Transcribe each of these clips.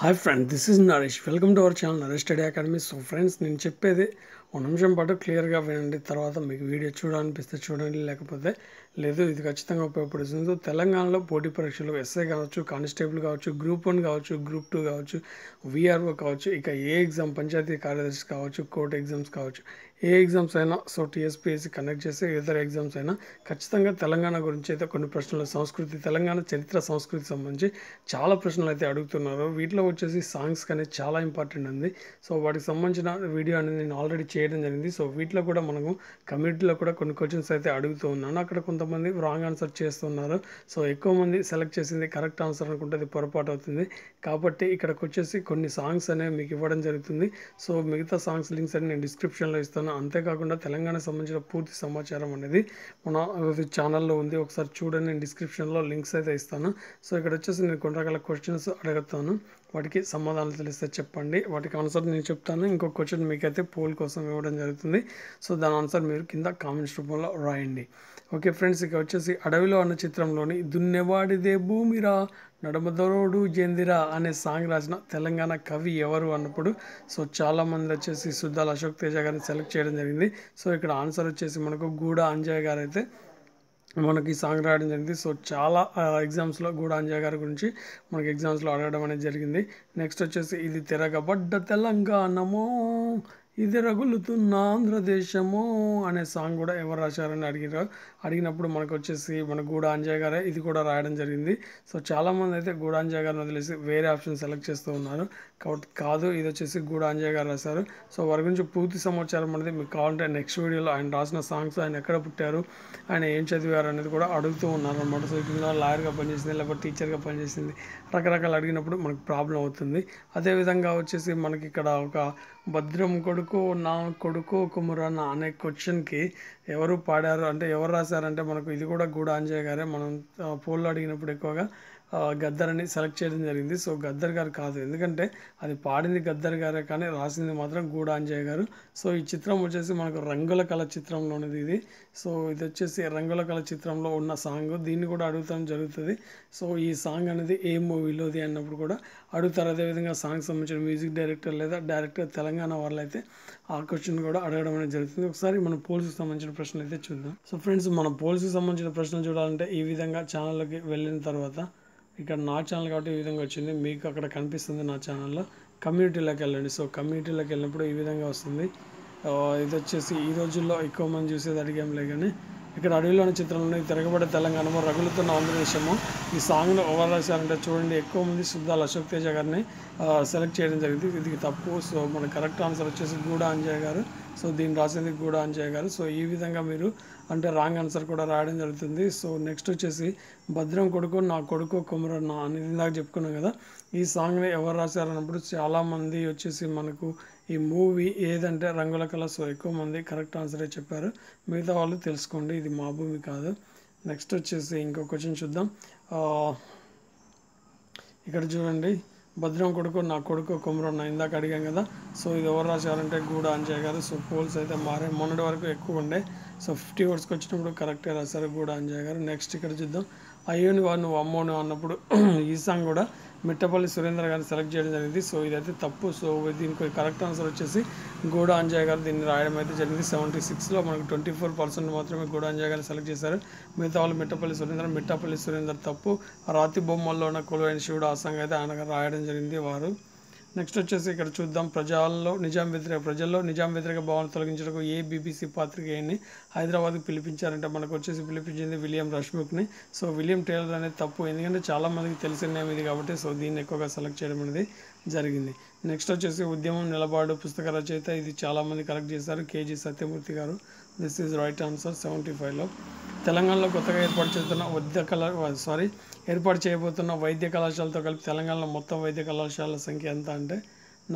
Hi friend this is Naresh welcome to our channel Naresh Study Academy so friends నేను చెప్పేది ఒక నిమిషం పాటు క్లియర్గా వినండి తర్వాత మీకు వీడియో చూడాలనిపిస్తే చూడండి లేకపోతే లేదు ఇది ఖచ్చితంగా ఉపయోగపడుతుంది. సో తెలంగాణలో పోటీ పరీక్షలు ఎస్ఐ కావచ్చు కానిస్టేబుల్ కావచ్చు గ్రూప్ వన్ కావచ్చు గ్రూప్ టూ కావచ్చు విఆర్ఓ కావచ్చు ఇక ఏ ఎగ్జామ్ పంచాయతీ కార్యదర్శి కావచ్చు కోర్టు ఎగ్జామ్స్ కావచ్చు ఏ ఎగ్జామ్స్ అయినా సో టీఎస్పీఎస్సీ కండక్ట్ చేసే ఇతర ఎగ్జామ్స్ అయినా ఖచ్చితంగా తెలంగాణ గురించి అయితే కొన్ని ప్రశ్నలు సంస్కృతి తెలంగాణ చరిత్ర సంస్కృతి సంబంధించి చాలా ప్రశ్నలు అయితే అడుగుతున్నారు. వీటిలో వచ్చేసి సాంగ్స్ కానీ చాలా ఇంపార్టెంట్ ఉంది. సో వాటికి సంబంధించిన వీడియో అనేది నేను ఆల్రెడీ చేయడం జరిగింది. సో వీటిలో కూడా మనము కమ్యూనిటీలో కూడా కొన్ని క్వశ్చన్స్ అయితే అడుగుతూ ఉన్నాను. అక్కడ కొంతమంది రాంగ్ ఆన్సర్ చేస్తున్నారు. సో ఎక్కువ మంది సెలెక్ట్ చేసింది కరెక్ట్ ఆన్సర్ అనుకుంటే అది పొరపాటు అవుతుంది. కాబట్టి ఇక్కడికి వచ్చేసి కొన్ని సాంగ్స్ అనేవి మీకు ఇవ్వడం జరుగుతుంది. సో మిగతా సాంగ్స్ లింక్స్ అని నేను డిస్క్రిప్షన్లో ఇస్తాను. అంతేకాకుండా తెలంగాణకు సంబంధించిన పూర్తి సమాచారం అనేది మన ఛానల్లో ఉంది. ఒకసారి చూడండి నేను డిస్క్రిప్షన్లో లింక్స్ అయితే ఇస్తాను. సో ఇక్కడ వచ్చేసి నేను కొన్ని రకాల క్వశ్చన్స్ అడుగుతాను. వాటికి సమాధానాలు తెలిస్తే చెప్పండి. వాటికి ఆన్సర్ నేను చెప్తాను. ఇంకో క్వశ్చన్ మీకైతే పోల్ కోసం ఇవ్వడం జరుగుతుంది. సో దాని ఆన్సర్ మీరు కింద కామెంట్స్ రూపంలో రాయండి. ఓకే ఫ్రెండ్స్ ఇక వచ్చేసి అడవిలో అన్న చిత్రంలోని దున్నెవాడిదే భూమిరా నడమదరోడు జెందిరా అనే సాంగ్ రాసిన తెలంగాణ కవి ఎవరు అన్నప్పుడు సో చాలామంది వచ్చేసి సుద్దాల అశోక్ తేజ గారిని సెలెక్ట్ చేయడం జరిగింది. సో ఇక్కడ ఆన్సర్ వచ్చేసి మనకు గూడ అంజయ్ గారు అయితే మనకి సాంగ్ రాయడం జరిగింది. సో చాలా ఎగ్జామ్స్లో గూడ గారి గురించి మనకి ఎగ్జామ్స్లో అడగడం అనేది జరిగింది. నెక్స్ట్ వచ్చేసి ఇది తిరగబడ్డ తెలంగాణమో ఇది రగులుతున్న ఆంధ్రదేశము అనే సాంగ్ కూడా ఎవరు రాశారని అడిగినారు అడిగినప్పుడు మనకు వచ్చేసి మన గూడ అంజయ్ గారే ఇది కూడా రాయడం జరిగింది. సో చాలామంది అయితే గూడ అంజయ్ గారిని వదిలేసి వేరే ఆప్షన్ సెలెక్ట్ చేస్తూ ఉన్నారు. కాబట్టి కాదు ఇది వచ్చేసి గూడ అంజయ్ గారు రాశారు. సో వారి గురించి పూర్తి సమాచారం అనేది మీకు కావాలంటే నెక్స్ట్ వీడియోలో ఆయన రాసిన సాంగ్స్ ఆయన ఎక్కడ పుట్టారు ఆయన ఏం చదివారు అనేది కూడా అడుగుతూ ఉన్నారు అనమాట సో ఇక్కడ లాయర్గా పనిచేసింది లేకపోతే టీచర్గా పనిచేసింది రకరకాలు అడిగినప్పుడు మనకు ప్రాబ్లం అవుతుంది. అదేవిధంగా వచ్చేసి మనకి ఇక్కడ ఒక భద్రం కొడుకు నా కొడుకు కుమరన్న అనే క్వశ్చన్కి ఎవరు పాడారు? అంటే ఎవరు రాశారంటే మనకు ఇది కూడా గూడ గారే. మనం పూలు అడిగినప్పుడు ఎక్కువగా గద్దర్ అని సెలెక్ట్ చేయడం జరిగింది. సో గద్దర్ గారు కాదు. ఎందుకంటే అది పాడింది గద్దర్ గారే కానీ రాసింది మాత్రం గూడాంజయ్య గారు. సో ఈ చిత్రం వచ్చేసి మనకు రంగుల కళ చిత్రంలోనిది ఇది. సో ఇది వచ్చేసి రంగుల కళ చిత్రంలో ఉన్న సాంగ్. దీన్ని కూడా అడుగుతాం జరుగుతుంది. సో ఈ సాంగ్ అనేది ఏ మూవీలోది అన్నప్పుడు కూడా అడుగుతారు. అదేవిధంగా సాంగ్ సంబంధించిన మ్యూజిక్ డైరెక్టర్ లేదా డైరెక్టర్ తెలంగాణ వాళ్ళు అయితే ఆ క్వశ్చన్ కూడా అడగడం అనేది జరుగుతుంది. ఒకసారి మన పోల్స్కి సంబంధించిన ప్రశ్నలు అయితే చూద్దాం. సో ఫ్రెండ్స్ మన పోల్స్కి సంబంధించిన ప్రశ్నలు చూడాలంటే ఈ విధంగా ఛానల్కి వెళ్ళిన తర్వాత ఇక్కడ నా ఛానల్ కాబట్టి ఈ విధంగా వచ్చింది. మీకు అక్కడ కనిపిస్తుంది నా ఛానల్లో కమ్యూనిటీలోకి వెళ్ళండి. సో కమ్యూనిటీలోకి వెళ్ళినప్పుడు ఈ విధంగా వస్తుంది. ఇది వచ్చేసి ఈ రోజుల్లో ఎక్కువ మంది చూసేది అడిగేంలే కానీ ఇక్కడ అడవిలోని చిత్రంలో తిరగబడే తెలంగాణలో రగులుతున్న ఆంధ్రదేశము. ఈ సాంగ్ను ఎవరు రాశారంటే చూడండి ఎక్కువ మంది శుద్ధాలు అశోక్ తేజ గారిని సెలెక్ట్ చేయడం జరిగింది. ఇది తప్పు. సో మన కరెక్ట్ ఆన్సర్ వచ్చేసి గూడ అంజయ్ గారు. సో దీన్ని రాసింది కూడా అని చేయగలరు సో ఈ విధంగా మీరు అంటే రాంగ్ ఆన్సర్ కూడా రాయడం జరుగుతుంది. సో నెక్స్ట్ వచ్చేసి భద్రం కొడుకు నా కొడుకు కుమరన్న అని ఇందాక చెప్పుకున్నాం కదా. ఈ సాంగ్ని ఎవరు రాశారన్నప్పుడు చాలామంది వచ్చేసి మనకు ఈ మూవీ ఏదంటే రంగుల కళ సో ఎక్కువ మంది కరెక్ట్ ఆన్సరే చెప్పారు. మిగతా వాళ్ళు తెలుసుకోండి ఇది మా భూమి కాదు. నెక్స్ట్ వచ్చేసి ఇంకో క్వశ్చన్ చూద్దాం. ఇక్కడ చూడండి. భద్రం కొడుకు నా కొడుకు కుమరన్న ఇందాక అడిగాం కదా. సో ఇది ఎవరు రాశారంటే గూడ అంజయ్ గారు. సో పోల్స్ అయితే మారే మొన్నటి వరకు ఎక్కువ ఉండే. సో ఫిఫ్టీ వర్డ్స్కి వచ్చినప్పుడు కరెక్టే రాశారు గూడ అంజయ్ గారు. నెక్స్ట్ ఇక్కడ చూద్దాం. అయ్యోని వారు నువ్వు అమ్మోను అన్నప్పుడు ఈ సాంగ్ కూడా మిట్టపల్లి సురేంద్ర గారిని సెలెక్ట్ చేయడం జరిగింది. సో ఇదైతే తప్పు. సో దీనికి కరెక్ట్ ఆన్సర్ వచ్చేసి గూడ అంజయ్ గారు దీన్ని రాయడం అయితే జరిగింది. సెవెంటీ సిక్స్లో మనకు ట్వంటీ ఫోర్ పర్సెంట్ మాత్రమే గూడ అంజయ్ గారిని సెలెక్ట్ చేశారు. మిగతా వాళ్ళు మిట్టపల్లి సురేంద్ర మిట్టపల్లి సురేందర్ తప్పు. రాతి బొమ్మల్లో ఉన్న కొలువైన శివుడు ఆ అయితే ఆయన రాయడం జరిగింది వారు. నెక్స్ట్ వచ్చేసి ఇక్కడ చూద్దాం ప్రజల్లో నిజాం వ్యతిరేక ప్రజల్లో నిజాం వ్యతిరేక భావన తొలగించడానికి ఏ బీబీసీ పాత్రికేయుని హైదరాబాద్కి పిలిపించారంటే మనకు వచ్చేసి పిలిపించింది విలియం రష్ముక్ని. సో విలియం టేలర్ అనేది తప్పు. ఎందుకంటే చాలామందికి తెలిసిన నేమ్ ఇది కాబట్టి సో దీన్ని ఎక్కువగా సెలెక్ట్ చేయడం అనేది జరిగింది. నెక్స్ట్ వచ్చేసి ఉద్యమం నిలబాడు పుస్తక రచయిత ఇది చాలామంది కలెక్ట్ చేశారు. కేజీ సత్యమూర్తి గారు. This is right answer seventy ఫైవ్లో తెలంగాణలో కొత్తగా ఏర్పాటు చేస్తున్న వైద్య కళ సారీ ఏర్పాటు చేయబోతున్న వైద్య కళాశాలతో కలిపి తెలంగాణలో మొత్తం వైద్య కళాశాలల సంఖ్య ఎంత అంటే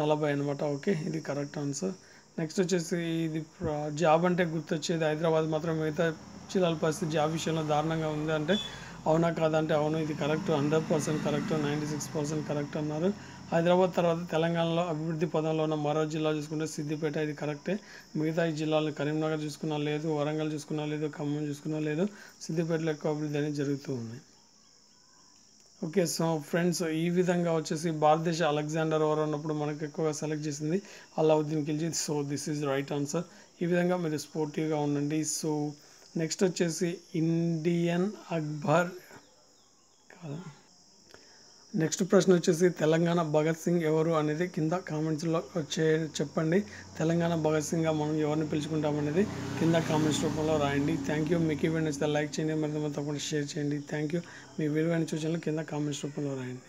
నలభై అనమాట ఓకే ఇది కరెక్ట్ ఆన్సర్. నెక్స్ట్ వచ్చేసి ఇది జాబ్ అంటే గుర్తొచ్చేది. హైదరాబాద్ మాత్రం మిగతా జిల్లాల పరిస్థితి జాబ్ విషయంలో దారుణంగా ఉంది అంటే అవునా కాదంటే అవును ఇది correct hundred percent correct ninety six percent correct అన్నారు. హైదరాబాద్ తర్వాత తెలంగాణలో అభివృద్ధి పదంలో ఉన్న మరో జిల్లా చూసుకుంటే సిద్దిపేట. ఇది కరెక్టే. మిగతా ఈ జిల్లాలను కరీంనగర్ చూసుకున్నా లేదు వరంగల్ చూసుకున్నా లేదు ఖమ్మం చూసుకున్నా లేదు సిద్దిపేటలో ఎక్కువ అభివృద్ధి అనేది జరుగుతూ ఉంది. ఓకే సో ఫ్రెండ్స్ ఈ విధంగా వచ్చేసి భారతదేశ అలెగ్జాండర్ ఓవర్ అన్నప్పుడు మనకు ఎక్కువగా సెలెక్ట్ చేసింది Alauddin Khilji. So this is right answer. ఈ విధంగా మీరు స్పోర్టివ్గా ఉండండి. సో నెక్స్ట్ వచ్చేసి ఇండియన్ అక్బర్ కాదా? నెక్స్ట్ ప్రశ్న వచ్చేసి తెలంగాణ భగత్ సింగ్ ఎవరు అనేది కింద కామెంట్స్లో వచ్చే చెప్పండి. తెలంగాణ భగత్ సింగ్గా మనం ఎవరిని పిలుచుకుంటాం అనేది కింద కామెంట్స్ రూపంలో రాయండి. థ్యాంక్ యూ మీకు ఈ వీడియో నచ్చితే లైక్ చేయండి. మరి తప్పకుండా షేర్ చేయండి. థ్యాంక్ యూ మీ విలువైన సూచనలు కింద కామెంట్స్ రూపంలో రాయండి.